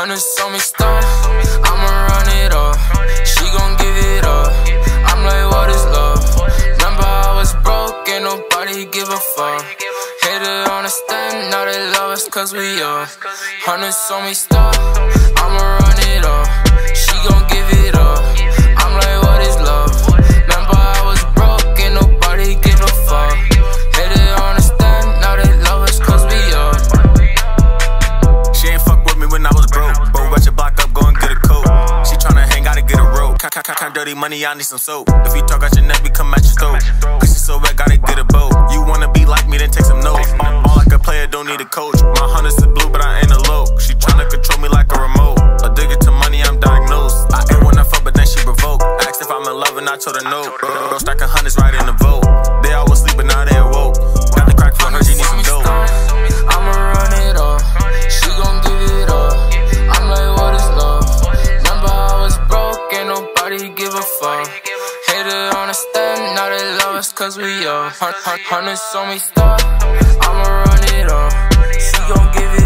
Hundreds on me stuff, I'ma run it up. She gon' give it up. I'm like, what is love? Remember I was broke, ain't nobody give a fuck. Hater understand, now they love us cause we up. Hundreds on me stuff, I'ma run it up. Dirty money, I need some soap. If you talk out your neck, we come at your throat. Cause she so wet, gotta get a boat. You wanna be like me, then take some notes. All, like a player, don't need a coach. My hunters is blue, but I ain't a low. She tryna control me like a remote. Addicted to money, I'm diagnosed. I ain't wanna fuck, but then she provoke. Asked if I'm in love, and I told her no. Bro stacking hundreds right in the vote. Cause we hun- Hundreds on me stuff. I'ma run it up. She gon' give